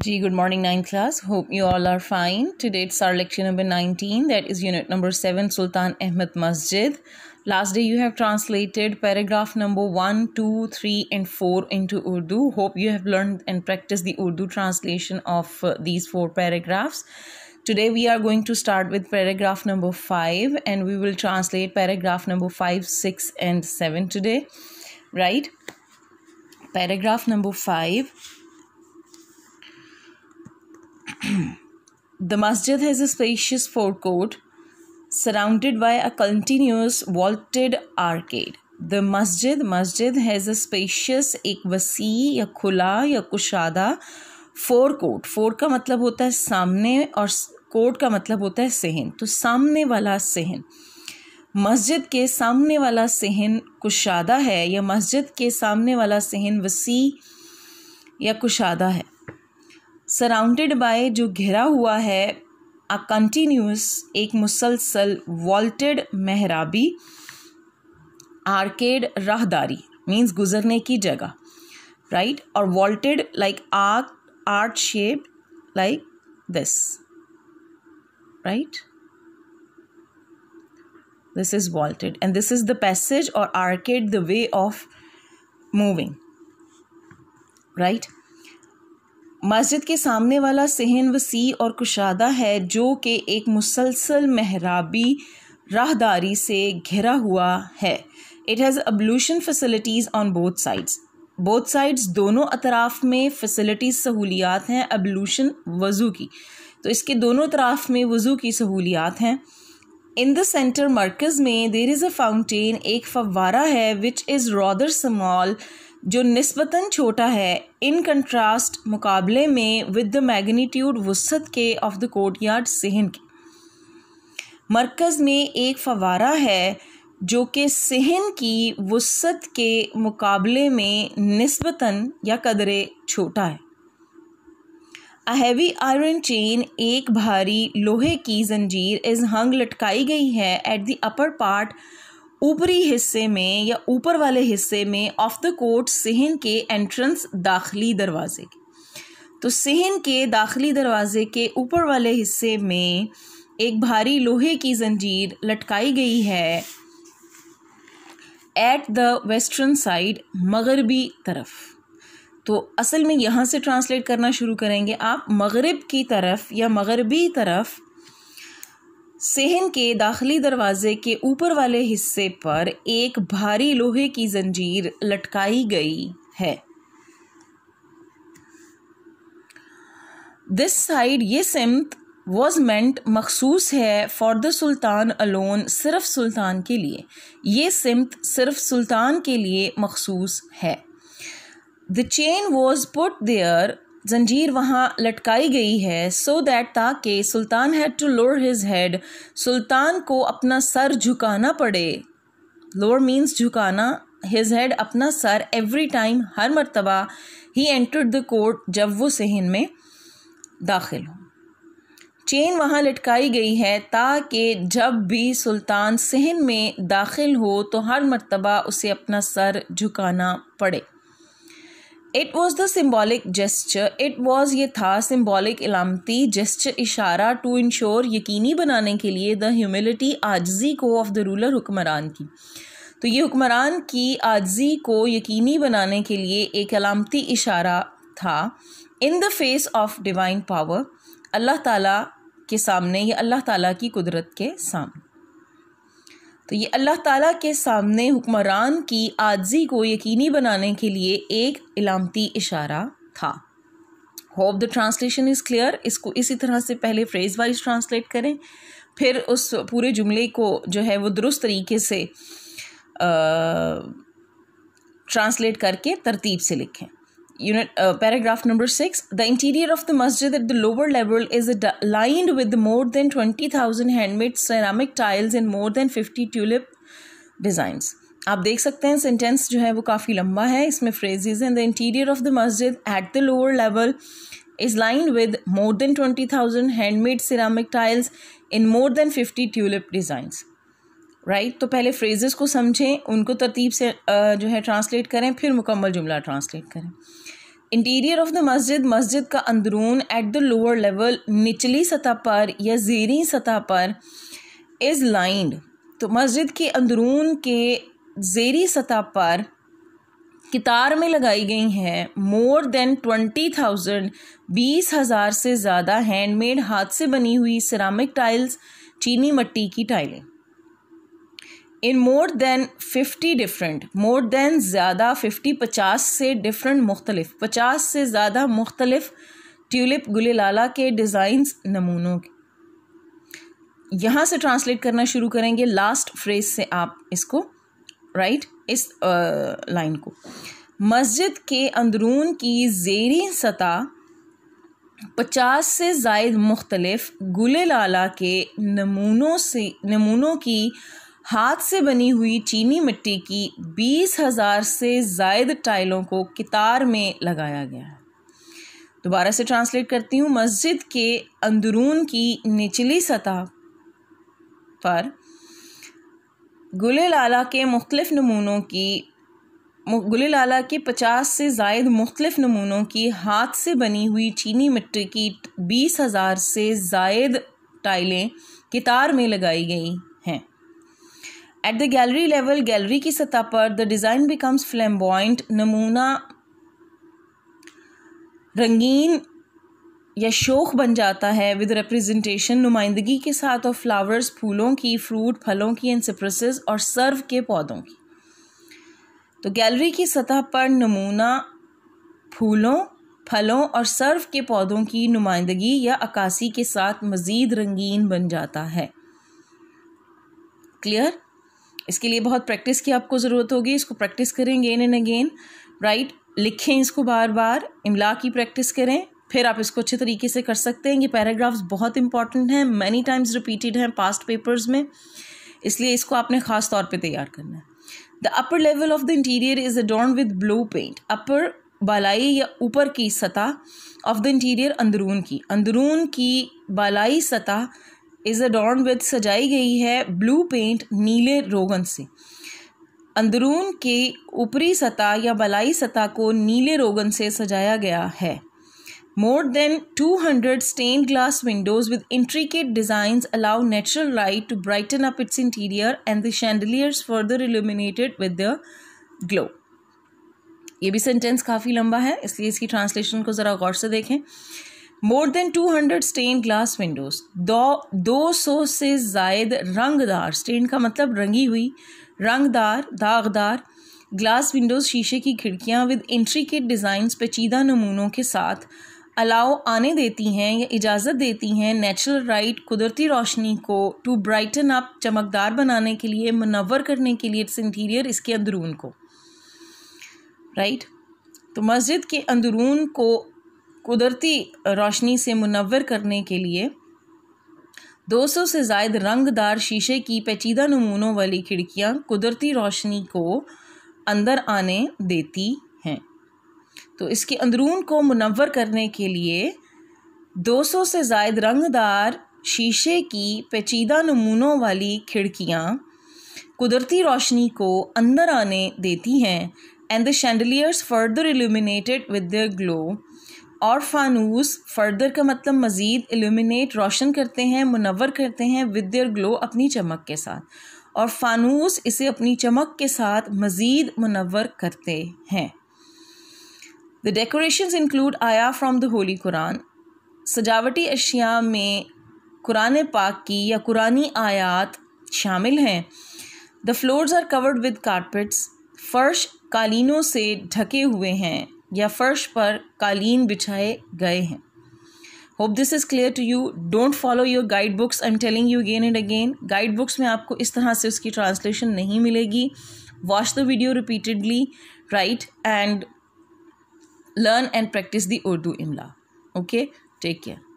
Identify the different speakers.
Speaker 1: G, good morning, 9th class. Hope you all are fine. Today it's our lecture number 19, that is unit number 7, Sultan Ahmed Masjid. Last day you have translated paragraph number 1, 2, 3, and 4 into Urdu. Hope you have learned and practiced the Urdu translation of uh, these four paragraphs. Today we are going to start with paragraph number 5 and we will translate paragraph number 5, 6, and 7 today. Right? Paragraph number 5 the masjid has a spacious forecourt surrounded by a continuous vaulted arcade. The masjid masjid has a spacious एक वसी या खुला या कुशादा forecourt fore का मतलब होता है सामने और कोट का मतलब होता है सहन तो सामने वाला सहन मस्जिद के सामने वाला सहन कुशादा है या मस्जिद के सामने वाला सहन वसी या कुशादा है सराउंडेड बाय जो घिरा हुआ है अ कंटिन्यूस एक मुसलसल वॉल्टेड मेहराबी आर्केड राहदारी मीन्स गुजरने की जगह राइट और vaulted like arch art shape like this right this is vaulted and this is the passage or arcade the way of moving, right? मस्जिद के सामने वाला सहन वसी और कुशादा है, जो कि एक मुसलसल महराबी राहदारी से घिरा हुआ है। It has ablution facilities on both sides both sides दोनों अतराफ़ में फैसिलिटीज़ सहूलियात हैं अबलूशन वज़ू की। तो इसके दोनों अतराफ़ में वज़ू की सहूलियात हैं। इन द सेंटर मरकज़ में देर इज़ अ फाउंटेन एक फवारा है विच इज़ रॉदर समॉल जो नस्बता छोटा है, इन कंट्रास्ट मुकाबले में विद द मैग्नीट्यूड वसत के ऑफ़ द कोर्ट यार्ड सहन के। मरकज़ में एक फवारा है, जो कि सहन की वसत के मुकाबले में नस्बता या कदरे छोटा है। अ हैवी आयरन चेन एक भारी लोहे की जंजीर इज़ हंग लटकाई गई है एट द अपर पार्ट ऊपरी हिस्से में या ऊपर वाले हिस्से में ऑफ़ द कोर्ट सहन के एंट्रेंस दाखिली दरवाजे के। तो सहन के दाखिली दरवाजे के ऊपर वाले हिस्से में एक भारी लोहे की जंजीर लटकाई गई है एट द वेस्टर्न साइड मगरबी तरफ़। तो असल में यहाँ से ट्रांसलेट करना शुरू करेंगे आप, मगरब की तरफ़ या मगरबी तरफ़ सहन के दाखिली दरवाजे के ऊपर वाले हिस्से पर एक भारी लोहे की जंजीर लटकाई गई है। दिस साइड ये सिमत वॉज़ मेंट मखसूस है फॉर द सुल्तान अलोन सिर्फ़ सुल्तान के लिए। ये सिमत सिर्फ़ सुल्तान के लिए मखसूस है। The chain was put there जंजीर वहाँ लटकाई गई है सो दैट ताकि सुल्तान had to lower his head सुल्तान को अपना सर झुकाना पड़े। लोअर मीन्स झुकाना। हिज हेड अपना सर एवरी टाइम हर मरतबा ही एंटर्ड द कोर्ट जब वो सहन में दाखिल हो। चेन वहाँ लटकाई गई है ताकि जब भी सुल्तान सहन में दाखिल हो तो हर मरतबा उसे अपना सर झुकाना पड़े। It was the symbolic gesture it was ये था सिम्बॉलिक इलामती जेस्चर इशारा टू इंश्योर यकीनी बनाने के लिए द ह्यूमिलिटी आजजी को ऑफ़ द रूलर हुक्मरान की। तो ये हुक्मरान की आजजी को यकीनी बनाने के लिए एक अलामती इशारा था। In the face of divine power अल्लाह ताला के सामने या अल्लाह ताला की कुदरत के सामने। तो ये अल्लाह ताला के सामने हुक्मरान की आजी को यकीनी बनाने के लिए एक इलामती इशारा था। Hope the translation is clear इसको इसी तरह से पहले फ्रेज वाइज ट्रांसलेट करें। फिर उस पूरे जुमले को जो है वो दुरुस्त तरीके से ट्रांसलेट करके तरतीब से लिखें। unit uh, paragraph number 6 the interior of the masjid at the lower level is lined with more than 20000 handmade ceramic tiles and more than 50 tulip designs आप देख सकते हैं सेंटेंस जो है वो काफ़ी लंबा है इसमें फ्रेजेज हैं the interior of the masjid at the lower level is lined with more than twenty thousand handmade ceramic tiles in more than fifty tulip designs right तो पहले फ्रेजेस को समझें, उनको तरतीब से जो है ट्रांसलेट करें, फिर मुकम्मल जुमला ट्रांसलेट करें। इंटीरियर ऑफ़ द मस्जिद मस्जिद का अंदरून एट द लोअर लेवल निचली सतह पर या ज़ेरी सतह पर इज़ लाइंड तो मस्जिद के अंदरून के ज़ेरी सतह पर कितार में लगाई गई हैं मोर देन ट्वेंटी थाउज़ेंड बीस हज़ार से ज़्यादा हैंडमेड हाथ से बनी हुई सिरामिक टाइल्स चीनी मट्टी की टाइलें in more than fifty different more than ज़्यादा फिफ्टी पचास से डिफरेंट मुख्तलिफ़ पचास से ज़्यादा मुख्तलिफ़ ट्यूलिप गुले लाला के डिज़ाइंस नमूनों के यहाँ से ट्रांसलेट करना शुरू करेंगे लास्ट फ्रेज से आप इसको राइट? इस लाइन को मस्जिद के अंदरून की जेरी सतह पचास से जायद मुख्तलिफ़ गुले लाला के नमूनों से नमूनों की हाथ से बनी हुई चीनी मिट्टी की बीस हज़ार से जायद टाइलों को कितार में लगाया गया है। दोबारा से ट्रांसलेट करती हूँ। मस्जिद के अंदरून की निचली सतह पर गुले लाला के मुख्तलिफ़ नमूनों की गुले लाला के पचास से जायद मुख्तलिफ़ नमूनों की हाथ से बनी हुई चीनी मिट्टी की बीस हज़ार से जायद टाइलें कितार में लगाई गई। At the gallery level gallery की सतह पर द डिज़ाइन बिकम्स फ्लैम्बॉइंट नमूना रंगीन या शोख बन जाता है विद रिप्रेजेंटेशन नुमाइंदगी के साथ और फ्लावर्स फूलों की फ्रूट फलों की एंड सिप्रसेस और सर्व के पौधों की। तो गैलरी की सतह पर नमूना फूलों, फलों और सर्व के पौधों की नुमाइंदगी या अक्सी के साथ मज़ीद रंगीन बन जाता है। क्लियर इसके लिए बहुत प्रैक्टिस की आपको ज़रूरत होगी, इसको प्रैक्टिस करें अगेन एंड अगेन राइट लिखें इसको बार बार इमला की प्रैक्टिस करें, फिर आप इसको अच्छे तरीके से कर सकते हैं। ये पैराग्राफ्स बहुत इंपॉर्टेंट हैं मैनी टाइम्स रिपीटेड हैं पास्ट पेपर्स में, इसलिए इसको आपने ख़ास तौर पे तैयार करना है। The upper level of the interior is adorned with blue paint upper बालाई या ऊपर की सतह ऑफ़ द इंटीरियर अंदरून की। अंदरून की बालाई सतह इज़ अडॉर्न विद सजाई गई है ब्लू पेंट नीले रोगन से। अंदरून के ऊपरी सतह या बलाई सतह को नीले रोगन से सजाया गया है। More than 200 stained glass windows with intricate design allow natural light to brighten up its interior and the chandeliers further illuminated with the glow ये भी सेंटेंस काफ़ी लंबा है, इसलिए इसकी ट्रांसलेशन को ज़रा गौर से देखें। More than two hundred stained glass windows दो सौ से जायद रंगदार स्टेन का मतलब रंगी हुई, रंगदार, दागदार ग्लास विंडोज़ शीशे की खिड़कियाँ विद इंट्रीकेट डिज़ाइंस पेचीदा नमूनों के साथ अलाउ आने देती हैं या इजाज़त देती हैं नेचुरल राइट कुदरती रोशनी को टू ब्राइटन अप चमकदार बनाने के लिए मुनवर करने के लिए इट्स इंटीरियर इसके अंदरून को राइट right? तो मस्जिद के अंदरून को कुदरती रोशनी से मुनवर करने के लिए 200 से जायद रंगदार शीशे की पेचीदा नमूनों वाली खिड़कियाँ कुदरती रोशनी को अंदर आने देती हैं। तो इसके अंदरून को मुनवर करने के लिए 200 से जायद रंगदार शीशे की पेचीदा नमूनों वाली खिड़कियाँ कुदरती रोशनी को अंदर आने देती हैं। And the chandeliers further illuminated with the glow और फानूस फर्दर का मतलब मज़ीद एल्यूमिनेट रोशन करते हैं मुनवर करते हैं विद देयर ग्लो अपनी चमक के साथ। और फानूस इसे अपनी चमक के साथ मज़ीद मुनवर करते हैं। द डेकोरेशंस इंक्लूड आया फ्रॉम द होली कुरान सजावटी अशिया में कुरान पाक की या कुरानी आयात शामिल हैं। The floors are covered with carpets फ़र्श कालीनों से ढके हुए हैं। या फर्श पर कालीन बिछाए गए हैं। Hope this is clear to you don't follow your guide books I am telling you again and again guide books में आपको इस तरह से उसकी ट्रांसलेशन नहीं मिलेगी। Watch the video repeatedly right and learn and practice the Urdu इमला okay take care